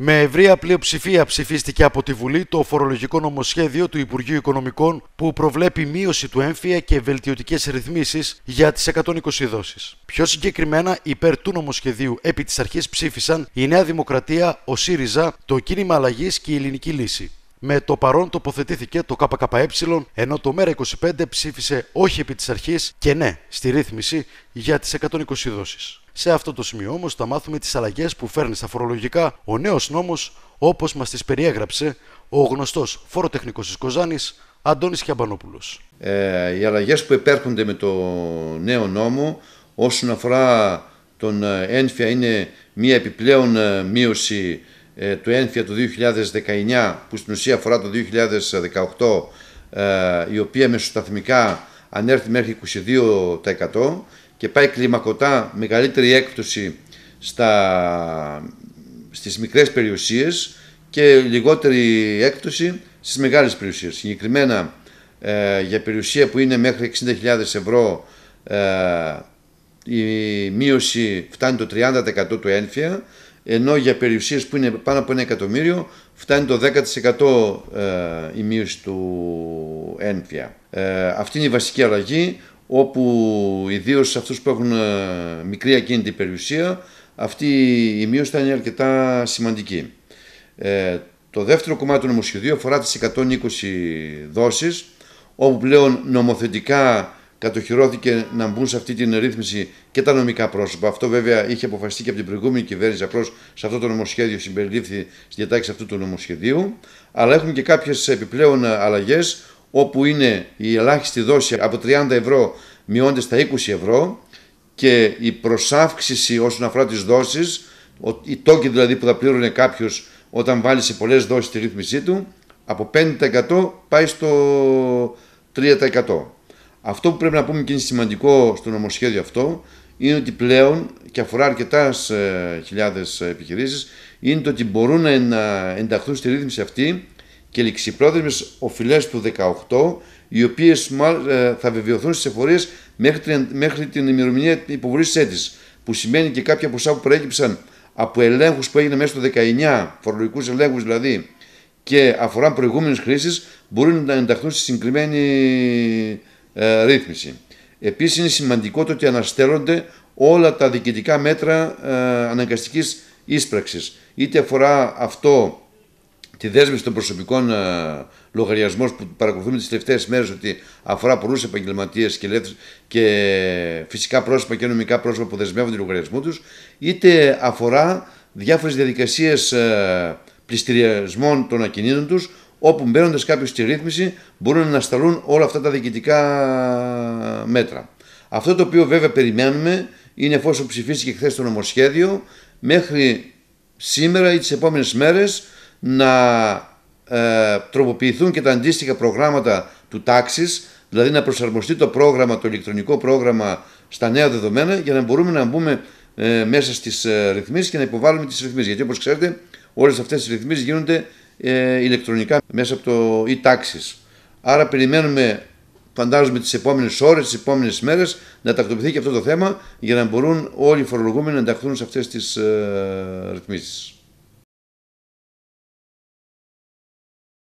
Με ευρεία πλειοψηφία ψηφίστηκε από τη Βουλή το φορολογικό νομοσχέδιο του Υπουργείου Οικονομικών που προβλέπει μείωση του έμφυα και βελτιωτικές ρυθμίσεις για τις 120 δόσεις. Πιο συγκεκριμένα, υπέρ του νομοσχεδίου επί της αρχής ψήφισαν η Νέα Δημοκρατία, ο ΣΥΡΙΖΑ, το Κίνημα Αλλαγής και η Ελληνική Λύση. Με το παρόν τοποθετήθηκε το ΚΚΕ, ενώ το ΜΕΡΑ25 ψήφισε όχι επί της αρχής και ναι στη ρύθμιση για τις 120 δόσεις. Σε αυτό το σημείο όμως θα μάθουμε τις αλλαγές που φέρνει στα φορολογικά ο νέος νόμος όπως μας τις περιέγραψε ο γνωστός φοροτεχνικός της Κοζάνης Αντώνης Χιαμπανόπουλος. Ε, οι αλλαγές που επέρχονται με το νέο νόμο όσον αφορά τον ε, ένφια είναι μια επιπλέον ε, μείωση ε, του ένφια του 2019 που στην ουσία αφορά το 2018 η οποία μεσοσταθμικά ανέρθει μέχρι 22% και πάει κλιμακωτά μεγαλύτερη έκπτωση στα, στις μικρές περιουσίες και λιγότερη έκπτωση στις μεγάλες περιουσίες. Συγκεκριμένα ε, για περιουσία που είναι μέχρι 60.000 ευρώ ε, η μείωση φτάνει το 30% του ένφια ενώ για περιουσίες που είναι πάνω από ένα εκατομμύριο φτάνει το 10% ε, η μείωση του ένφια. Ε, αυτή είναι η βασική αλλαγή όπου ιδίως σε αυτούς που έχουν ε, μικρή ακίνητη περιουσία αυτή η μείωση θα είναι αρκετά σημαντική. Ε, το δεύτερο κομμάτι του νομοσχεδίου αφορά τις 120 δόσεις όπου πλέον νομοθετικά κατοχυρώθηκε να μπουν σε αυτή την ρύθμιση και τα νομικά πρόσωπα. Αυτό βέβαια είχε αποφασιστεί και από την προηγούμενη κυβέρνηση, απλώς σε αυτό το νομοσχέδιο συμπεριλήφθη στη διατάξη αυτού του νομοσχεδίου. Αλλά έχουμε και κάποιες επιπλέον αλλαγές όπου είναι η ελάχιστη δόση από 30 ευρώ μειώνεται στα 20 ευρώ και η προσάυξηση όσον αφορά τις δόσεις, η τόκη δηλαδή που θα πλήρωνε κάποιος όταν βάλει σε πολλές δόσεις τη ρύθμισή του, από 5% πάει στο 3%. Αυτό που πρέπει να πούμε και είναι σημαντικό στο νομοσχέδιο αυτό είναι ότι πλέον και αφορά αρκετά ε, χιλιάδες επιχειρήσεις είναι το ότι μπορούν να ενταχθούν στη ρύθμιση αυτή και ληξιπρόθεσμες οφειλές του 18 οι οποίες ε, θα βεβαιωθούν στις εφορίες μέχρι, μέχρι την ημερομηνία υποβολής της αίτησης που σημαίνει και κάποια ποσά που προέκυψαν από ελέγχους που έγινε μέσα στο 19, φορολογικούς ελέγχους δηλαδή και αφορά προηγούμενες χρήσεις μπορούν να ενταχθούν στη συγκεκριμένη ε, ρύθμιση. Επίσης είναι σημαντικό το ότι αναστέλλονται όλα τα διοικητικά μέτρα ε, αναγκαστικής ίσπραξης. Είτε αφορά αυτό τη δέσμευση των προσωπικών ε, λογαριασμών που παρακολουθούμε τις τελευταίες μέρες ότι αφορά πολλούς επαγγελματίες και, και φυσικά πρόσωπα και νομικά πρόσωπα που δεσμεύονται λογαριασμού τους, είτε αφορά διάφορες διαδικασίες ε, πληστηριασμών των ακινήτων τους, όπου μπαίνοντας κάποιος στη ρύθμιση μπορούν να σταλούν όλα αυτά τα διοικητικά μέτρα. Αυτό το οποίο βέβαια περιμένουμε είναι εφόσον ψηφίστηκε χθες το νομοσχέδιο μέχρι σήμερα ή τις επόμενες μέρες να ε, τροποποιηθούν και τα αντίστοιχα προγράμματα του τάξης, δηλαδή να προσαρμοστεί το πρόγραμμα, το ηλεκτρονικό πρόγραμμα στα νέα δεδομένα για να μπορούμε να μπούμε ε, μέσα στις ε, ρυθμίσεις και να υποβάλουμε τις ρυθμίσεις. Γιατί όπως ξέρετε όλες αυτές τις ρυθμίσεις γίνονται ε, ηλεκτρονικά μέσα από το e-taxis. Άρα περιμένουμε φαντάζομαι τις επόμενες ώρες, τις επόμενες μέρες να τακτοποιηθεί και αυτό το θέμα για να μπορούν όλοι οι φορολογούμενοι να ενταχθούν σε αυτές τις ε, ρυθμίσεις.